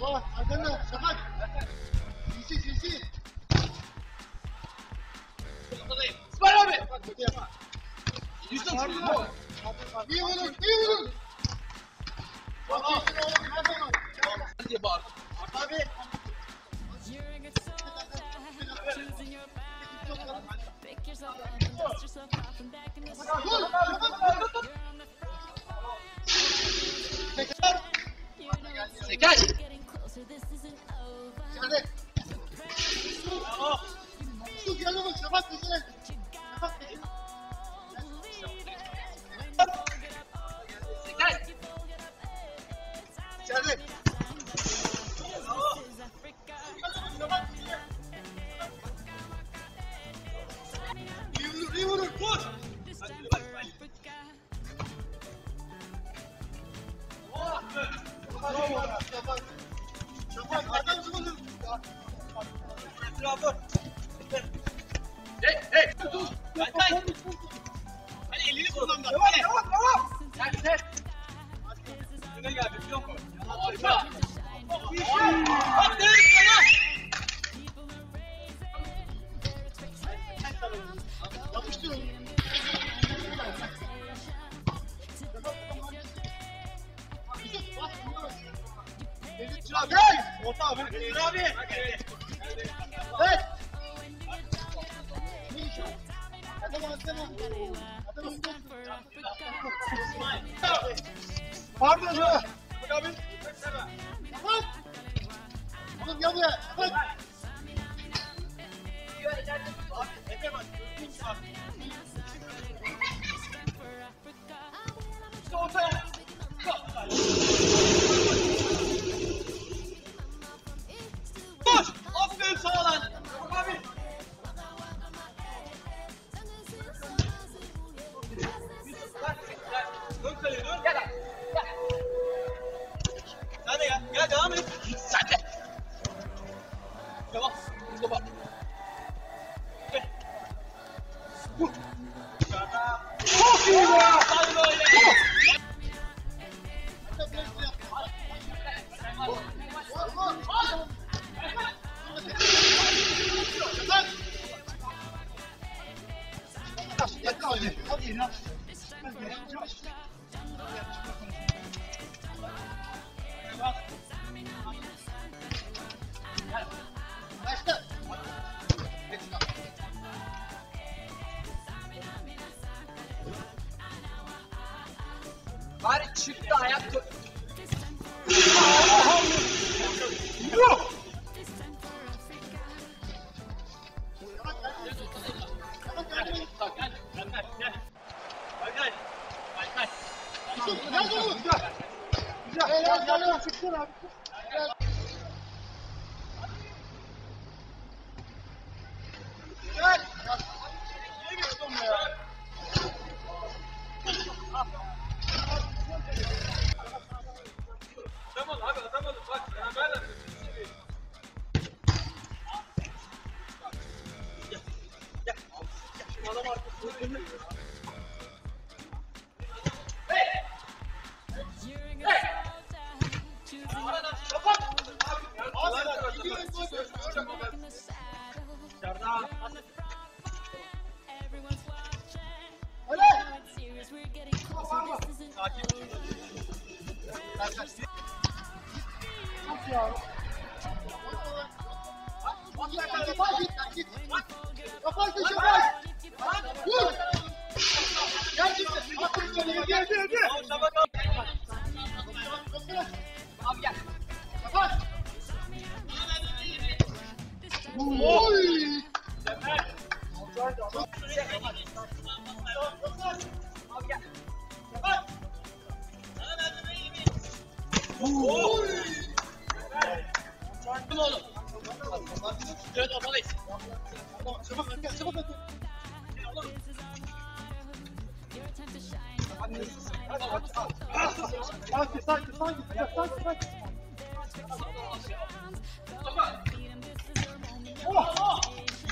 Tamam, arkanda, Şafak. Sinsi, sinsi. İsmail abi. Yusuf. İyi vurun, zaman. diye bağırdı. Abi. Pick yourself up and dust yourself off and back in the sun. Dur. Berkay. Hani elini kullan da. Devam devam devam. Sen sen. Öne geldi biliyor musun? Harika. Bak nereye lan? Yapıştır onu. Yusuf, bas, vur. Deniz Çırak, gel. Orta abi. Emir abi. Pardon ya. Bak abi. Bak. Oğlum gel buraya. Bak. Koş. Ada amir, bisa deh. Jawab: "Gue, Pak." Çıktı ayak. Bak gel. Gel gel. Gel. Gel gel. Gel gel. Adam arkasında. Oy. Oy. Çarptım oğlum. Evet ortadayız. Çabuk, çabuk, shine. Sakin, sakin, sakin. Sakin, sakin.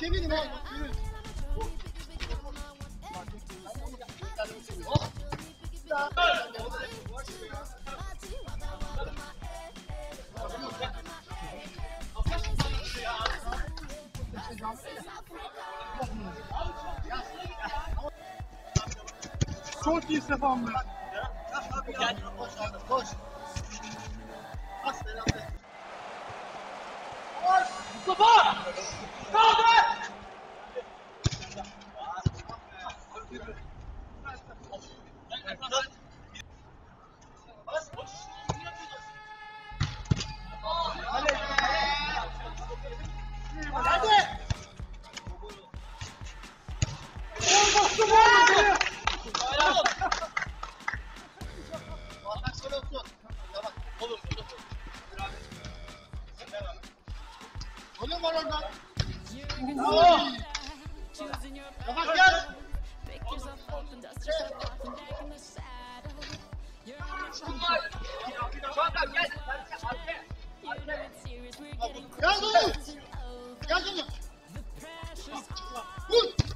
Çevirin ha. Yürü. Oh. Çok iyi Stefan be. Koş abi, koş. 四分，高队。Gel oğlum! Gel oğlum! Vur!